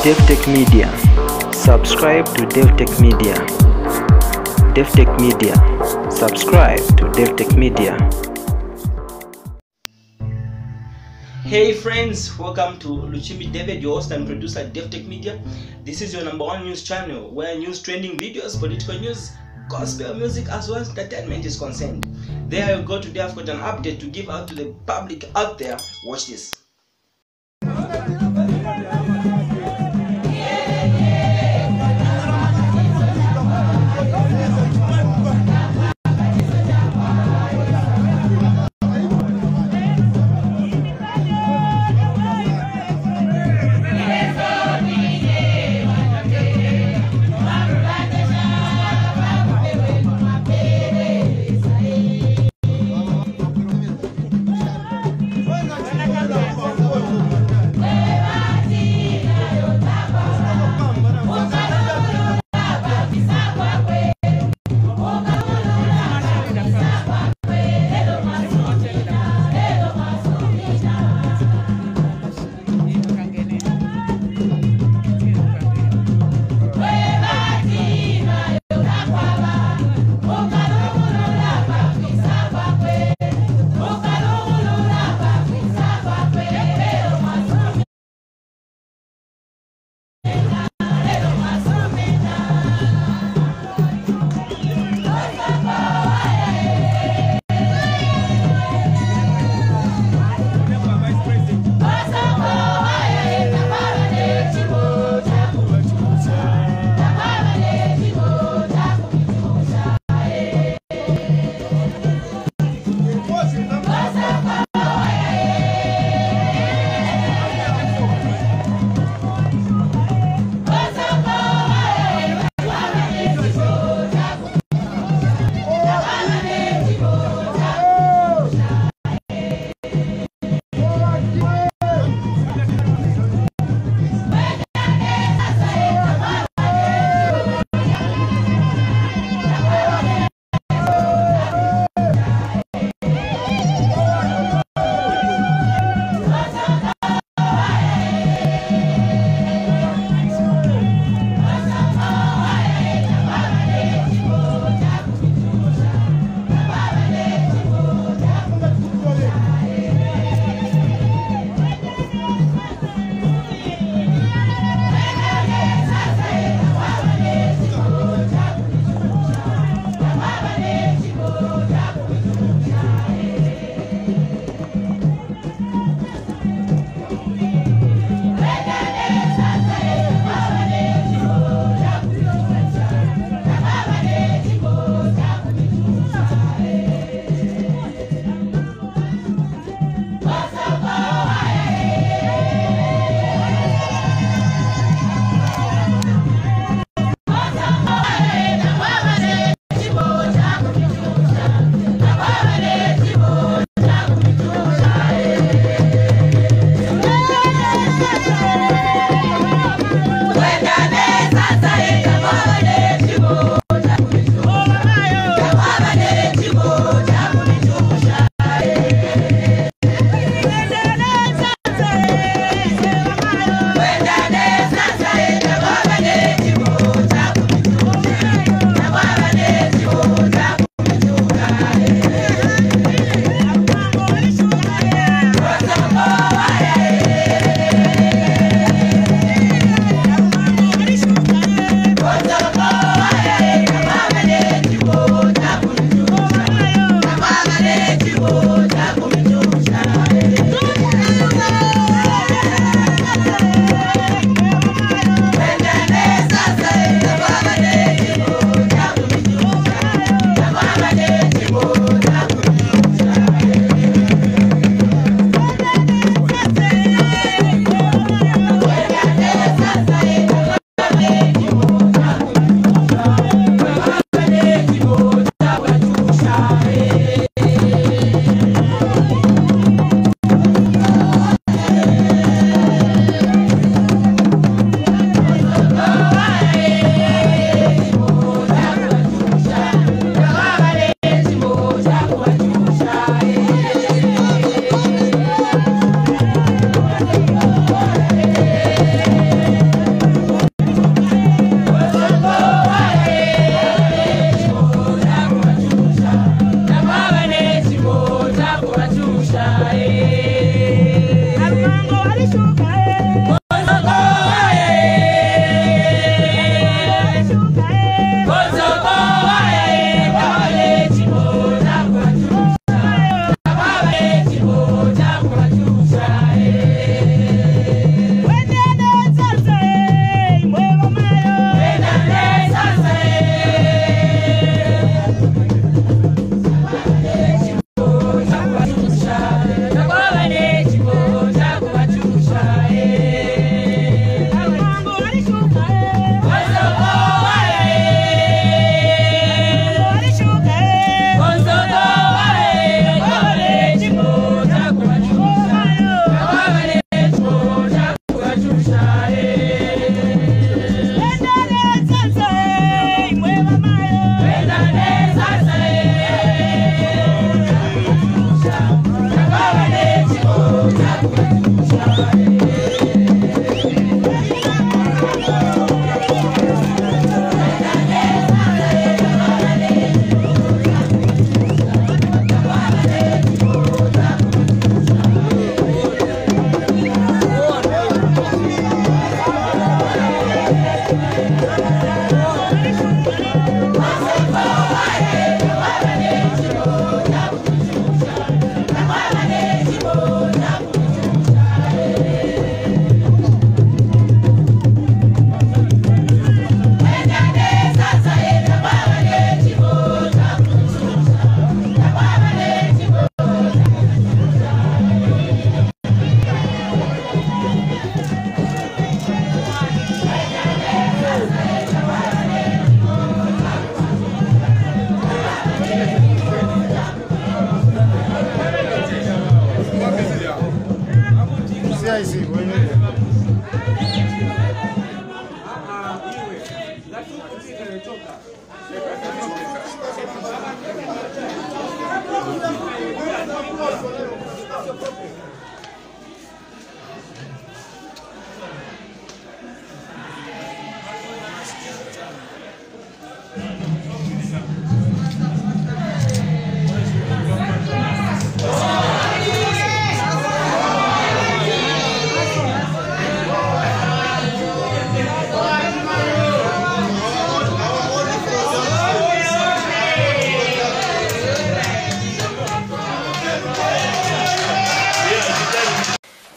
DevTech Media. Subscribe to DevTech Media. DevTech Media. Subscribe to DevTech Media. Hey friends, welcome to Luchimi David, your host and producer at DevTech Media. This is your number one news channel where news, trending videos, political news, gospel music, as well as entertainment is concerned. There you go. Today I've got an update to give out to the public out there. Watch this.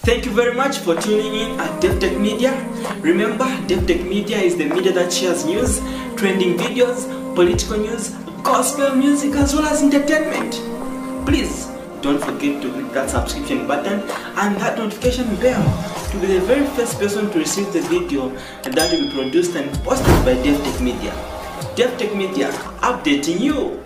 Very much for tuning in at DevTech Media. Remember, DevTech Media is the media that shares news, trending videos, political news, gospel music, as well as entertainment. Please don't forget to click that subscription button and that notification bell to be the very first person to receive the video that will be produced and posted by DevTech Media. DevTech Media updating you